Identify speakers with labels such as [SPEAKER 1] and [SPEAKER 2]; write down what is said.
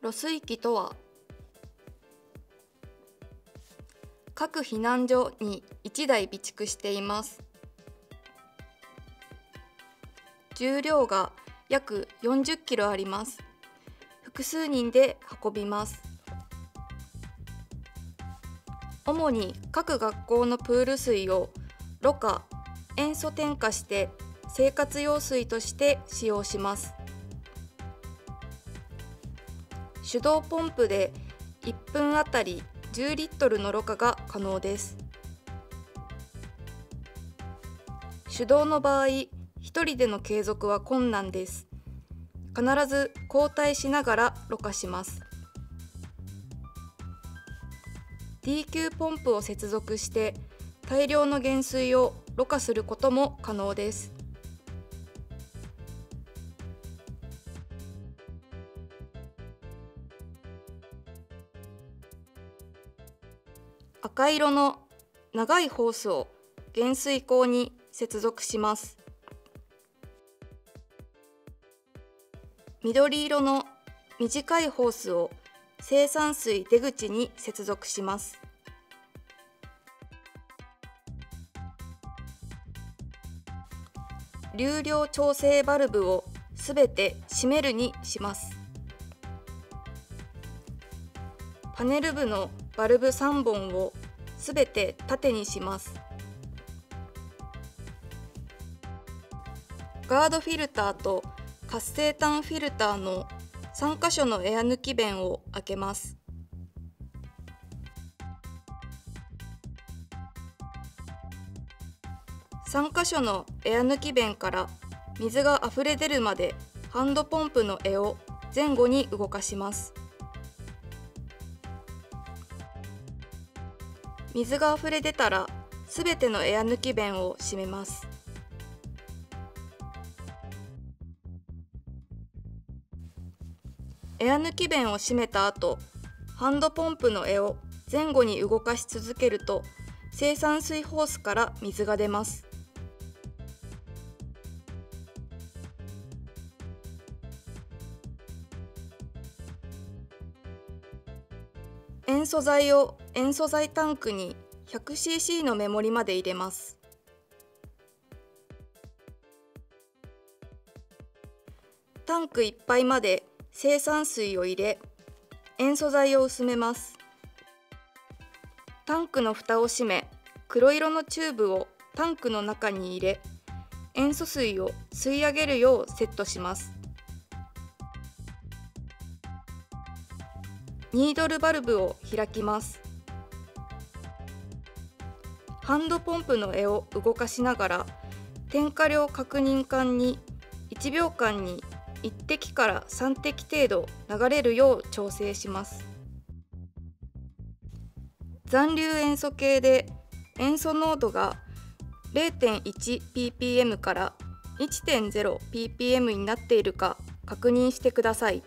[SPEAKER 1] 露水器とは？各避難所に1台備蓄しています。重量が約40キロあります。複数人で運びます。主に各学校のプール水をろ過塩素添加して生活用水として使用します。手動ポンプで1分あたり10リットルのろ過が可能です。手動の場合1人での継続は困難です。必ず交代しながらろ過します。D 級ポンプを接続して大量の減水をろ過することも可能です。赤色の長いホースを減水口に接続します。緑色の短いホースを生産水出口に接続します。流量調整バルブをすべて閉めるにします。パネル部のバルブ3本をすべて縦にします。ガードフィルターと活性炭フィルターの3箇所のエア抜き弁を開けます。3箇所のエア抜き弁から水があふれ出るまでハンドポンプの柄を前後に動かします。水があふれ出たらすべてのエア抜き弁を閉めます。エア抜き弁を閉めた後ハンドポンプの柄を前後に動かし続けると生産水ホースから水が出ます。塩素剤を塩素剤タンクに 100cc のメモリまで入れます。タンクいっぱいまで生産水を入れ塩素剤を薄めます。タンクの蓋を閉め黒色のチューブをタンクの中に入れ塩素水を吸い上げるようセットします。ニードルバルブを開きます。ハンドポンプの柄を動かしながら点火量確認管に1秒間に1滴から3滴程度流れるよう調整します残留塩素系で塩素濃度が 0.1ppm から 1.0ppm になっているか確認してください。